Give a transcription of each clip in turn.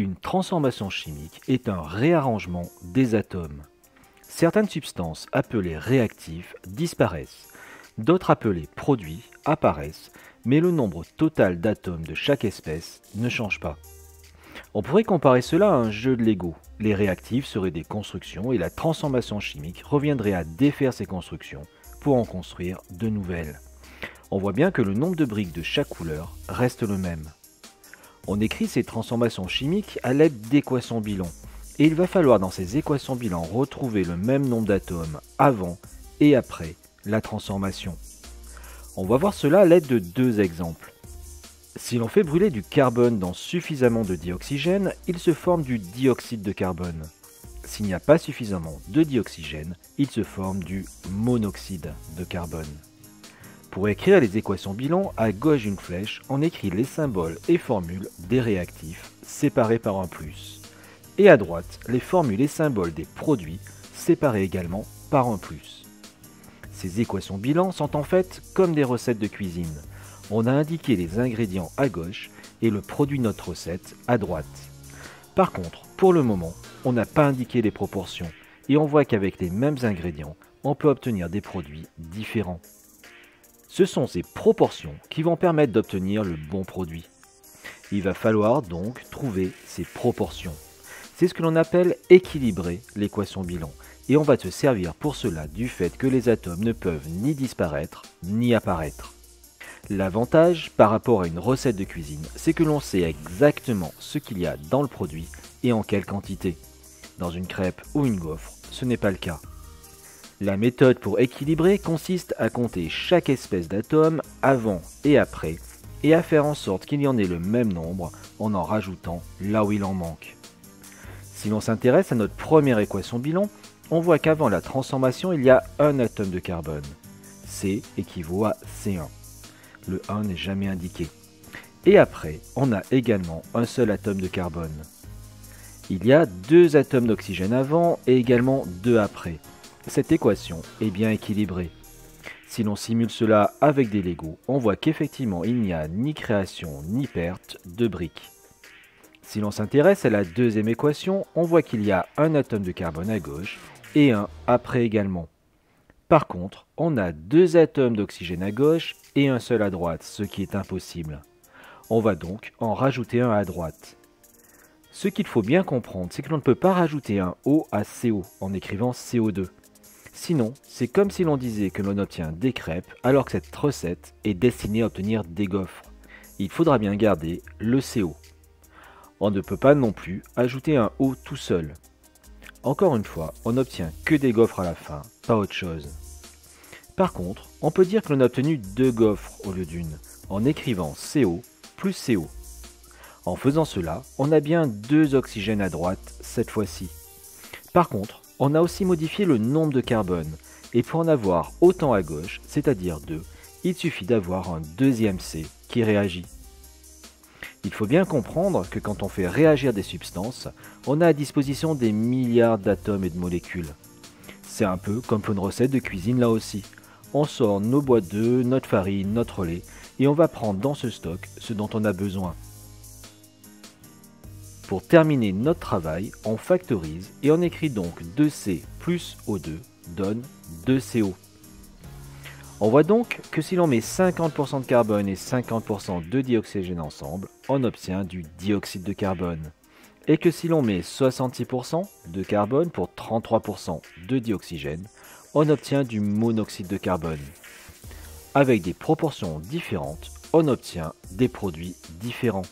Une transformation chimique est un réarrangement des atomes. Certaines substances appelées réactifs disparaissent, d'autres appelées produits apparaissent, mais le nombre total d'atomes de chaque espèce ne change pas. On pourrait comparer cela à un jeu de Lego. Les réactifs seraient des constructions et la transformation chimique reviendrait à défaire ces constructions pour en construire de nouvelles. On voit bien que le nombre de briques de chaque couleur reste le même. On écrit ces transformations chimiques à l'aide d'équations bilan, et il va falloir dans ces équations bilan retrouver le même nombre d'atomes avant et après la transformation. On va voir cela à l'aide de deux exemples. Si l'on fait brûler du carbone dans suffisamment de dioxygène, il se forme du dioxyde de carbone. S'il n'y a pas suffisamment de dioxygène, il se forme du monoxyde de carbone. Pour écrire les équations bilan, à gauche d'une flèche, on écrit les symboles et formules des réactifs séparés par un plus. Et à droite, les formules et symboles des produits séparés également par un plus. Ces équations bilan sont en fait comme des recettes de cuisine. On a indiqué les ingrédients à gauche et le produit de notre recette à droite. Par contre, pour le moment, on n'a pas indiqué les proportions et on voit qu'avec les mêmes ingrédients, on peut obtenir des produits différents. Ce sont ces proportions qui vont permettre d'obtenir le bon produit. Il va falloir donc trouver ces proportions. C'est ce que l'on appelle équilibrer l'équation bilan et on va se servir pour cela du fait que les atomes ne peuvent ni disparaître ni apparaître. L'avantage par rapport à une recette de cuisine, c'est que l'on sait exactement ce qu'il y a dans le produit et en quelle quantité. Dans une crêpe ou une gaufre, ce n'est pas le cas. La méthode pour équilibrer consiste à compter chaque espèce d'atome avant et après et à faire en sorte qu'il y en ait le même nombre en en rajoutant là où il en manque. Si l'on s'intéresse à notre première équation bilan, on voit qu'avant la transformation, il y a un atome de carbone. C équivaut à C1. Le 1 n'est jamais indiqué. Et après, on a également un seul atome de carbone. Il y a deux atomes d'oxygène avant et également deux après. Cette équation est bien équilibrée. Si l'on simule cela avec des Legos, on voit qu'effectivement il n'y a ni création ni perte de briques. Si l'on s'intéresse à la deuxième équation, on voit qu'il y a un atome de carbone à gauche et un après également. Par contre, on a deux atomes d'oxygène à gauche et un seul à droite, ce qui est impossible. On va donc en rajouter un à droite. Ce qu'il faut bien comprendre, c'est que l'on ne peut pas rajouter un O à CO en écrivant CO2. Sinon, c'est comme si l'on disait que l'on obtient des crêpes alors que cette recette est destinée à obtenir des gaufres. Il faudra bien garder le CO. On ne peut pas non plus ajouter un O tout seul, encore une fois, on n'obtient que des gaufres à la fin, pas autre chose. Par contre, on peut dire que l'on a obtenu deux gaufres au lieu d'une, en écrivant CO plus CO. En faisant cela, on a bien deux oxygènes à droite cette fois-ci. Par contre, on a aussi modifié le nombre de carbone, et pour en avoir autant à gauche, c'est-à-dire 2, il suffit d'avoir un deuxième C qui réagit. Il faut bien comprendre que quand on fait réagir des substances, on a à disposition des milliards d'atomes et de molécules. C'est un peu comme pour une recette de cuisine là aussi. On sort nos boîtes d'œufs, notre farine, notre lait, et on va prendre dans ce stock ce dont on a besoin. Pour terminer notre travail, on factorise et on écrit donc 2C plus O2 donne 2CO. On voit donc que si l'on met 50% de carbone et 50% de dioxygène ensemble, on obtient du dioxyde de carbone. Et que si l'on met 66% de carbone pour 33% de dioxygène, on obtient du monoxyde de carbone. Avec des proportions différentes, on obtient des produits différents.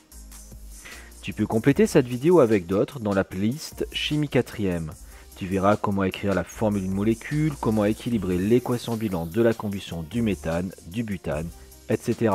Tu peux compléter cette vidéo avec d'autres dans la playlist Chimie 4ème. Tu verras comment écrire la formule d'une molécule, comment équilibrer l'équation bilan de la combustion du méthane, du butane, etc.